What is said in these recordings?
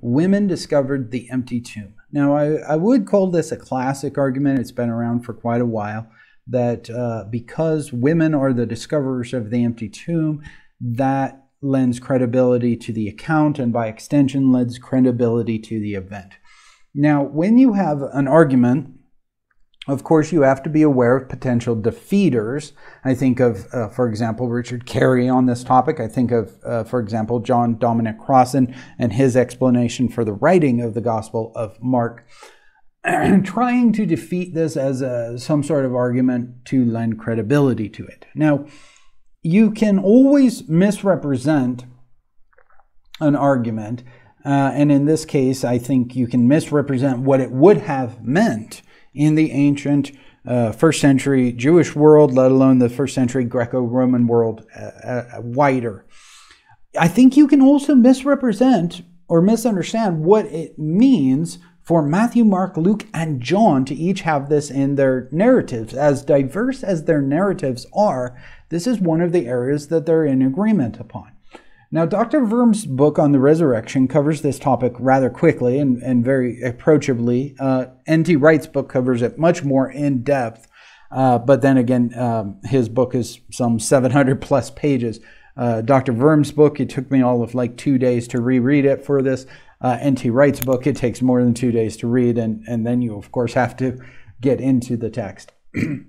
women discovered the empty tomb. Now, I, I would call this a classic argument. It's been around for quite a while that uh, because women are the discoverers of the empty tomb, that lends credibility to the account and by extension lends credibility to the event. Now, when you have an argument of course, you have to be aware of potential defeaters. I think of, uh, for example, Richard Carrier on this topic. I think of, uh, for example, John Dominic Crossan and his explanation for the writing of the Gospel of Mark. trying to defeat this as a, some sort of argument to lend credibility to it. Now, you can always misrepresent an argument, uh, and in this case, I think you can misrepresent what it would have meant in the ancient uh, first century Jewish world, let alone the first century Greco Roman world uh, uh, wider. I think you can also misrepresent or misunderstand what it means for Matthew, Mark, Luke, and John to each have this in their narratives. As diverse as their narratives are, this is one of the areas that they're in agreement upon. Now, Dr. Worm's book on the resurrection covers this topic rather quickly and, and very approachably. Uh, N.T. Wright's book covers it much more in depth, uh, but then again, um, his book is some 700 plus pages. Uh, Dr. Worm's book, it took me all of like two days to reread it for this. Uh, N.T. Wright's book, it takes more than two days to read, and, and then you, of course, have to get into the text. the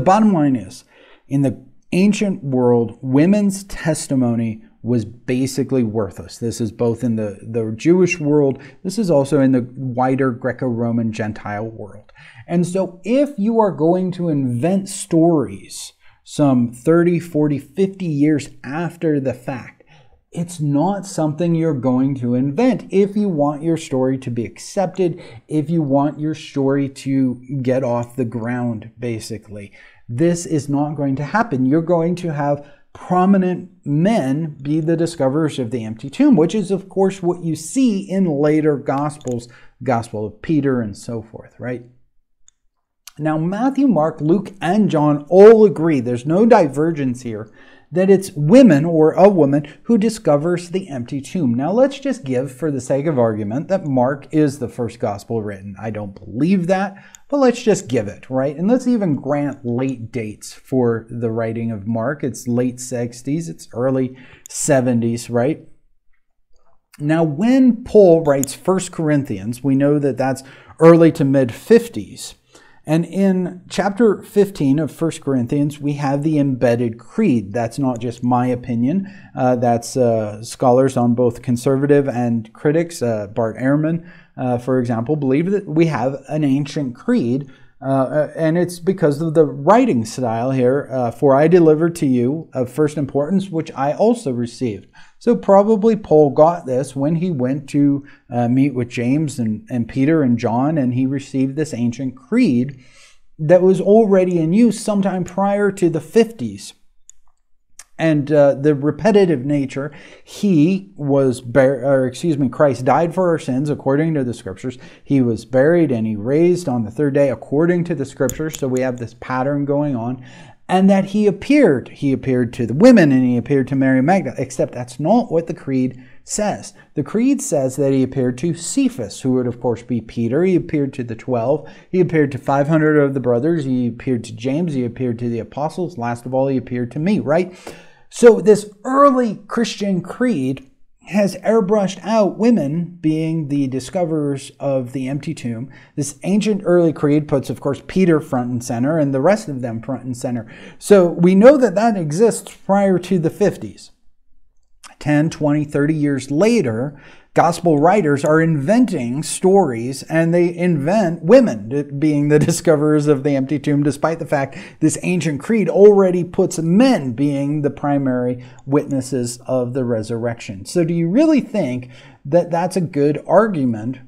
bottom line is, in the ancient world, women's testimony was basically worthless. This is both in the, the Jewish world, this is also in the wider Greco Roman Gentile world. And so, if you are going to invent stories some 30, 40, 50 years after the fact, it's not something you're going to invent if you want your story to be accepted, if you want your story to get off the ground, basically. This is not going to happen. You're going to have prominent men be the discoverers of the empty tomb, which is, of course, what you see in later Gospels, Gospel of Peter and so forth, right? Now, Matthew, Mark, Luke, and John all agree, there's no divergence here, that it's women or a woman who discovers the empty tomb. Now, let's just give, for the sake of argument, that Mark is the first gospel written. I don't believe that, but let's just give it, right? And let's even grant late dates for the writing of Mark. It's late 60s, it's early 70s, right? Now, when Paul writes First Corinthians, we know that that's early to mid 50s. And in chapter 15 of 1 Corinthians, we have the embedded creed. That's not just my opinion. Uh, that's uh, scholars on both conservative and critics. Uh, Bart Ehrman, uh, for example, believe that we have an ancient creed. Uh, uh, and it's because of the writing style here. For I delivered to you of first importance, which I also received. So probably Paul got this when he went to uh, meet with James and, and Peter and John, and he received this ancient creed that was already in use sometime prior to the 50s. And uh, the repetitive nature, he was, buried, or excuse me, Christ died for our sins according to the scriptures. He was buried and he raised on the third day according to the scriptures. So we have this pattern going on and that he appeared. He appeared to the women and he appeared to Mary Magdalene, except that's not what the creed says. The creed says that he appeared to Cephas, who would of course be Peter. He appeared to the 12. He appeared to 500 of the brothers. He appeared to James. He appeared to the apostles. Last of all, he appeared to me, right? So this early Christian creed has airbrushed out women being the discoverers of the empty tomb. This ancient early creed puts, of course, Peter front and center and the rest of them front and center. So we know that that exists prior to the 50s. 10, 20, 30 years later, gospel writers are inventing stories and they invent women being the discoverers of the empty tomb, despite the fact this ancient creed already puts men being the primary witnesses of the resurrection. So, do you really think that that's a good argument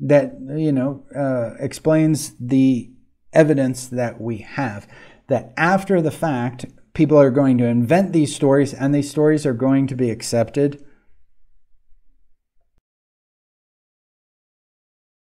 that, you know, uh, explains the evidence that we have? That after the fact, people are going to invent these stories and these stories are going to be accepted